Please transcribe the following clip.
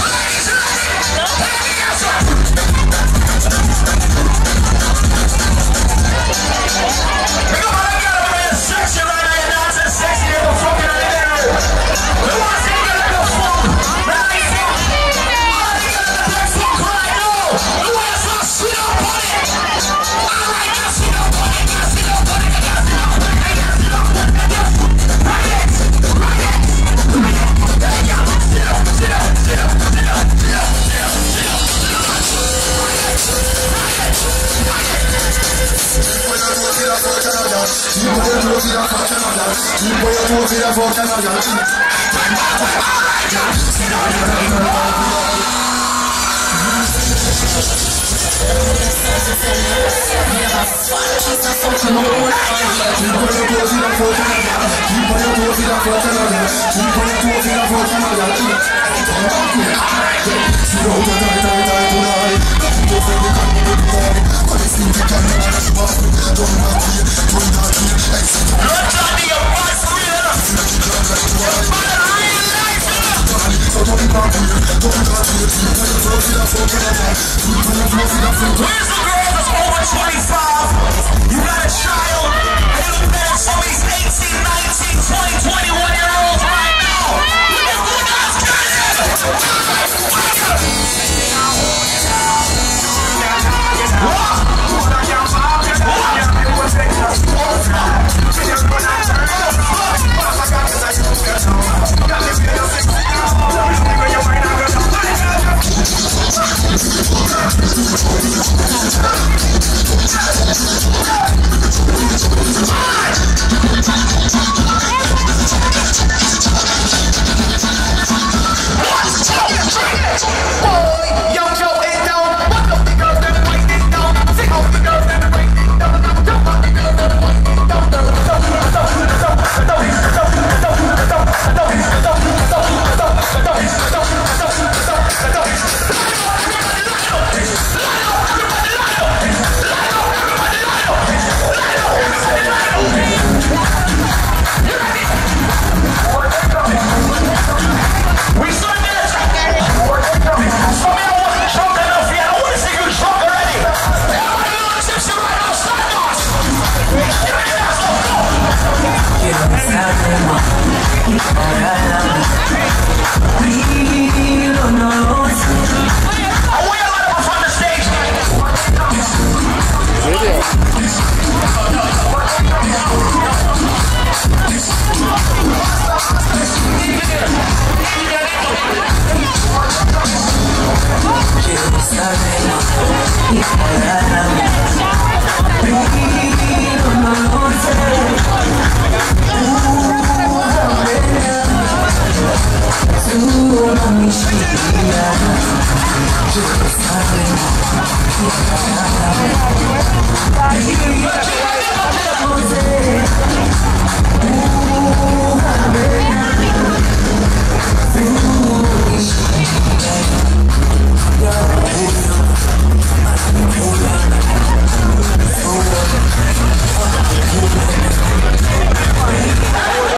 Hey! 只不要多吹点风，加上氧气。Where's the girl that's over 25? You got a child, and the parents always 18, 19, alright. tu não me inspira Tu sabe que nada Você